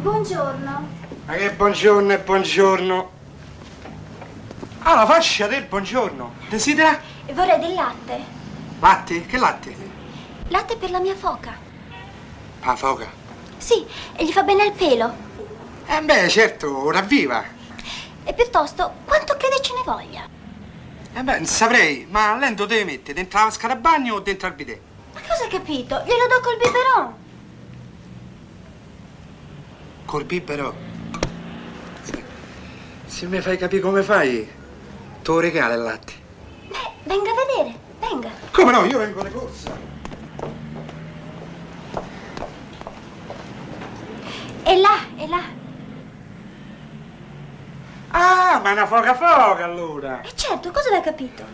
Buongiorno. Ma che buongiorno e buongiorno. Ah, la faccia del buongiorno. Desidera? Vorrei del latte. Latte? Che latte? Latte per la mia foca. Ah, foca. Sì, e gli fa bene al pelo. Eh beh, certo, ora viva. E piuttosto, quanto crede ce ne voglia? Eh beh, non saprei, ma lei dove deve mettere? Dentro la vasca da bagno o dentro al bidet? Ma cosa hai capito? Glielo do col biberon. Col biberò. Se, mi fai capire come fai, te lo regalo il latte. Beh, venga a vedere, venga. Come no, io vengo di corsa. E là, e là. Ah, ma è una foca foca allora. E certo, cosa aveva capito?